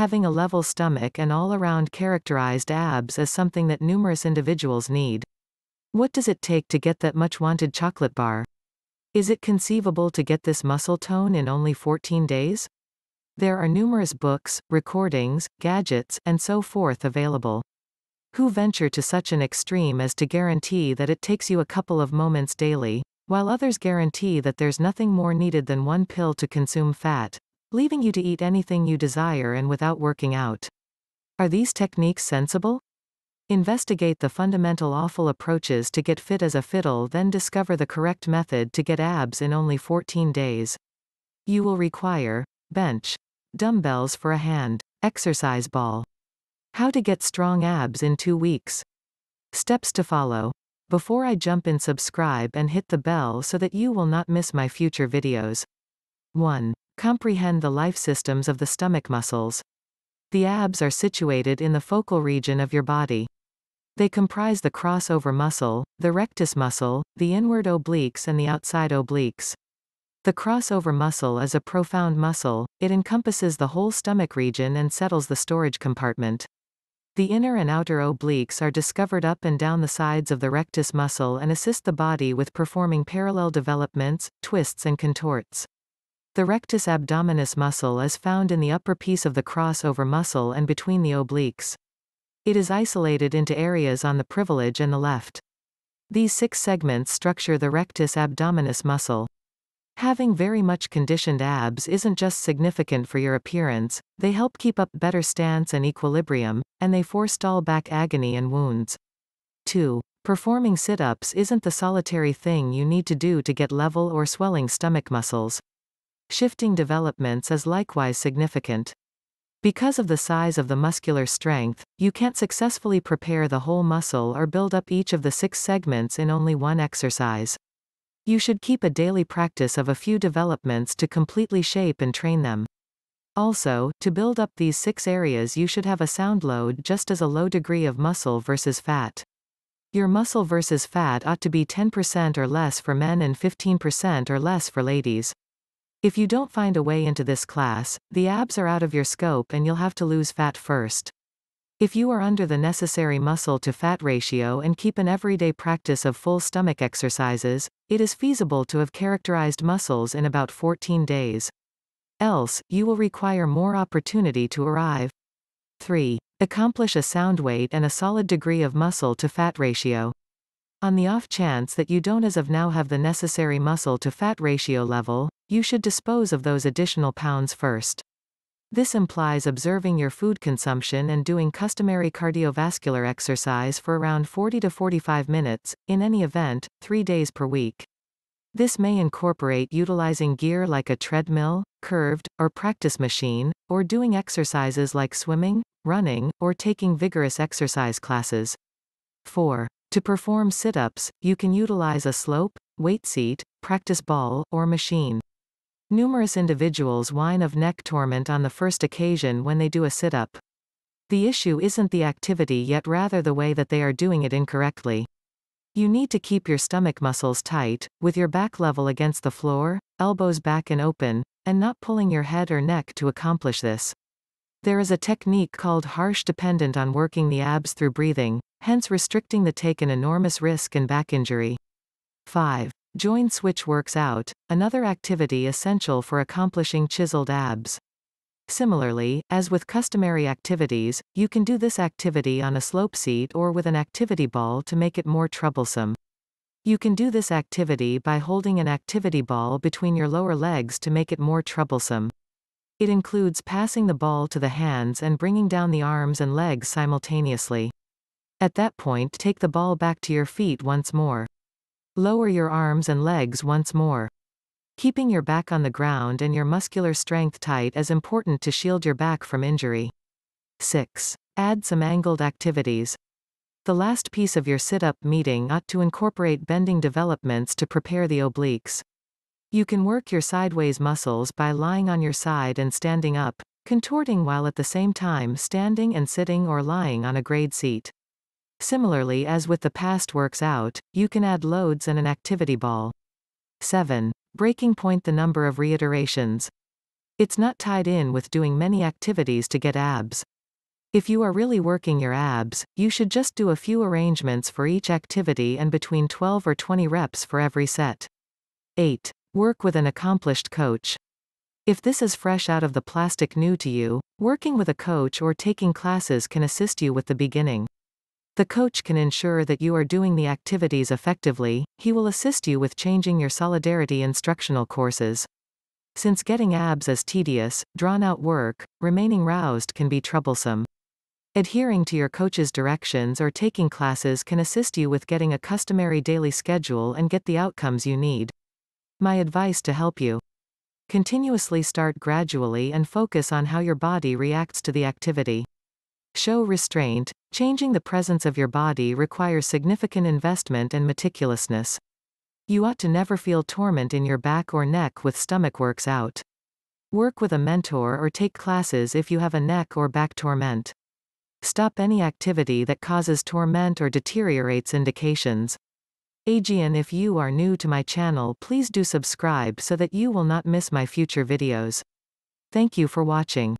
Having a level stomach and all-around characterized abs is something that numerous individuals need. What does it take to get that much-wanted chocolate bar? Is it conceivable to get this muscle tone in only 14 days? There are numerous books, recordings, gadgets, and so forth available. Who venture to such an extreme as to guarantee that it takes you a couple of moments daily, while others guarantee that there's nothing more needed than one pill to consume fat, leaving you to eat anything you desire and without working out. Are these techniques sensible? Investigate the fundamental awful approaches to get fit as a fiddle then discover the correct method to get abs in only 14 days. You will require bench, dumbbells for a hand, exercise ball. How to get strong abs in 2 weeks. Steps to follow. Before I jump in subscribe and hit the bell so that you will not miss my future videos. 1. Comprehend the life systems of the stomach muscles. The abs are situated in the focal region of your body. They comprise the crossover muscle, the rectus muscle, the inward obliques and the outside obliques. The crossover muscle is a profound muscle, it encompasses the whole stomach region and settles the storage compartment. The inner and outer obliques are discovered up and down the sides of the rectus muscle and assist the body with performing parallel developments, twists and contorts. The rectus abdominis muscle is found in the upper piece of the crossover muscle and between the obliques. It is isolated into areas on the privilege and the left. These six segments structure the rectus abdominis muscle. Having very much conditioned abs isn't just significant for your appearance, they help keep up better stance and equilibrium, and they forestall back agony and wounds. 2. Performing sit-ups isn't the solitary thing you need to do to get level or swelling stomach muscles. Shifting developments is likewise significant. Because of the size of the muscular strength, you can't successfully prepare the whole muscle or build up each of the six segments in only one exercise. You should keep a daily practice of a few developments to completely shape and train them. Also, to build up these six areas you should have a sound load just as a low degree of muscle versus fat. Your muscle versus fat ought to be 10% or less for men and 15% or less for ladies. If you don't find a way into this class, the abs are out of your scope and you'll have to lose fat first. If you are under the necessary muscle to fat ratio and keep an everyday practice of full stomach exercises, it is feasible to have characterized muscles in about 14 days. Else, you will require more opportunity to arrive. 3. Accomplish a sound weight and a solid degree of muscle to fat ratio. On the off chance that you don't as of now have the necessary muscle to fat ratio level, you should dispose of those additional pounds first. This implies observing your food consumption and doing customary cardiovascular exercise for around 40 to 45 minutes, in any event, three days per week. This may incorporate utilizing gear like a treadmill, curved, or practice machine, or doing exercises like swimming, running, or taking vigorous exercise classes. 4. To perform sit-ups, you can utilize a slope, weight seat, practice ball, or machine. Numerous individuals whine of neck torment on the first occasion when they do a sit-up. The issue isn't the activity yet rather the way that they are doing it incorrectly. You need to keep your stomach muscles tight, with your back level against the floor, elbows back and open, and not pulling your head or neck to accomplish this. There is a technique called harsh dependent on working the abs through breathing, hence restricting the take an enormous risk and back injury. 5. Join switch works out, another activity essential for accomplishing chiseled abs. Similarly, as with customary activities, you can do this activity on a slope seat or with an activity ball to make it more troublesome. You can do this activity by holding an activity ball between your lower legs to make it more troublesome. It includes passing the ball to the hands and bringing down the arms and legs simultaneously. At that point take the ball back to your feet once more. Lower your arms and legs once more. Keeping your back on the ground and your muscular strength tight is important to shield your back from injury. 6. Add some angled activities. The last piece of your sit-up meeting ought to incorporate bending developments to prepare the obliques. You can work your sideways muscles by lying on your side and standing up, contorting while at the same time standing and sitting or lying on a grade seat. Similarly as with the past works out, you can add loads and an activity ball. 7. Breaking point the number of reiterations. It's not tied in with doing many activities to get abs. If you are really working your abs, you should just do a few arrangements for each activity and between 12 or 20 reps for every set. 8. Work with an accomplished coach. If this is fresh out of the plastic new to you, working with a coach or taking classes can assist you with the beginning. The coach can ensure that you are doing the activities effectively, he will assist you with changing your solidarity instructional courses. Since getting abs is tedious, drawn out work, remaining roused can be troublesome. Adhering to your coach's directions or taking classes can assist you with getting a customary daily schedule and get the outcomes you need. My advice to help you. Continuously start gradually and focus on how your body reacts to the activity. Show restraint. Changing the presence of your body requires significant investment and meticulousness. You ought to never feel torment in your back or neck with stomach works out. Work with a mentor or take classes if you have a neck or back torment. Stop any activity that causes torment or deteriorates indications. Aegean if you are new to my channel please do subscribe so that you will not miss my future videos. Thank you for watching.